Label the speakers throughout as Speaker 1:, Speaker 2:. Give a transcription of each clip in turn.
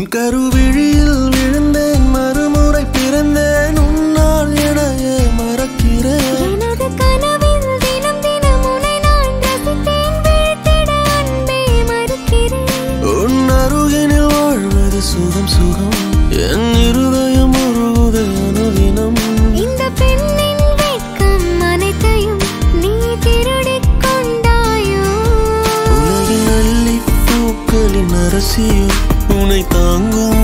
Speaker 1: உன் கருவிழியில் விழுந்தேன் மறுமுறை பிறந்தேன். siêu unai tanggung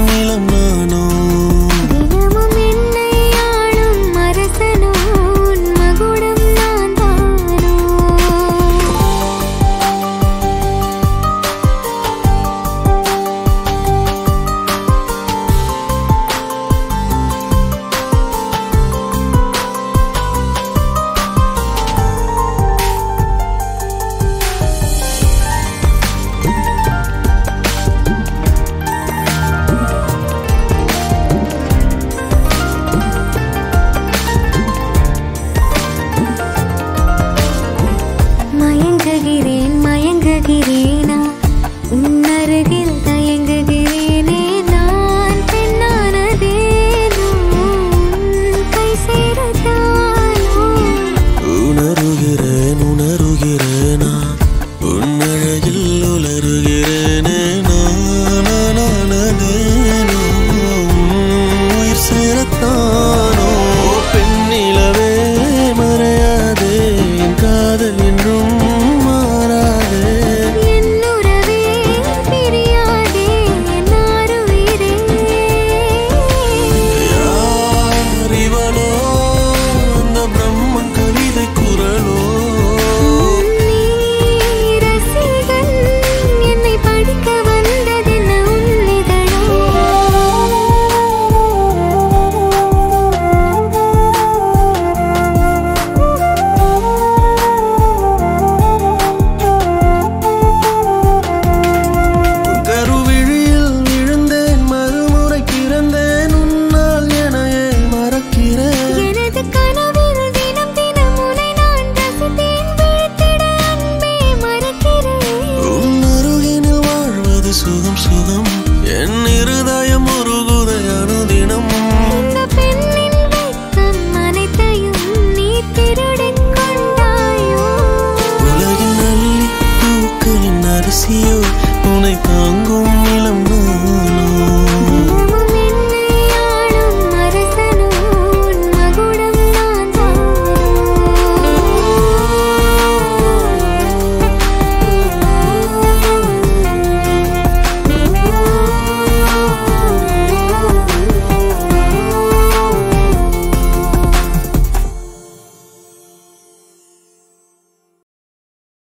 Speaker 1: அழகில் உலருகிறேனே நான் உயிர் சேரத்தான் to the